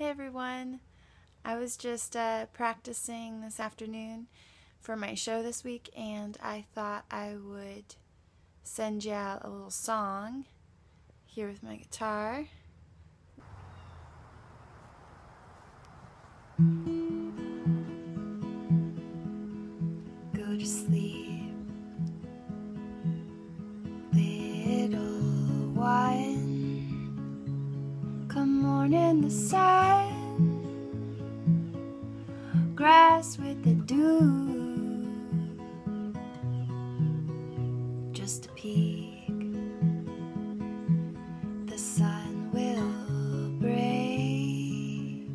Hey everyone. I was just uh, practicing this afternoon for my show this week, and I thought I would send you out a little song here with my guitar. Go to sleep, little one. Come morning, the sun, grass with the dew, just a peek. The sun will break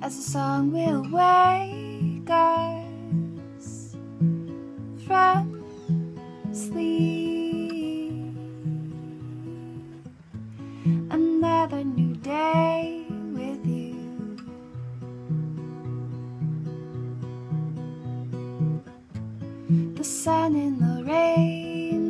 as the song will wake us from sleep. Another new day with you. The sun in the rain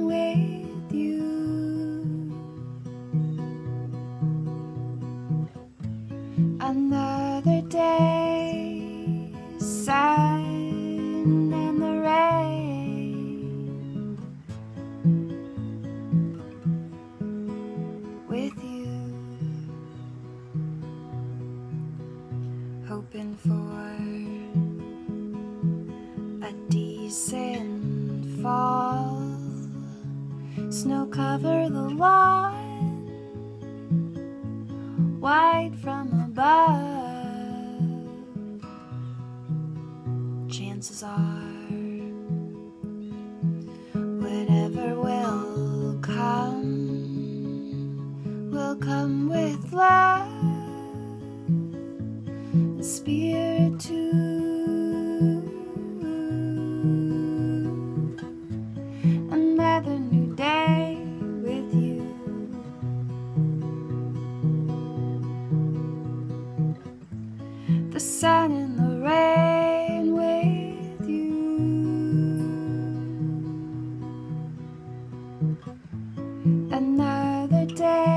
hoping for a decent fall. Snow cover the lawn white from above. Chances are, spirit. Another new day with you. The sun and the rain with you. Another day.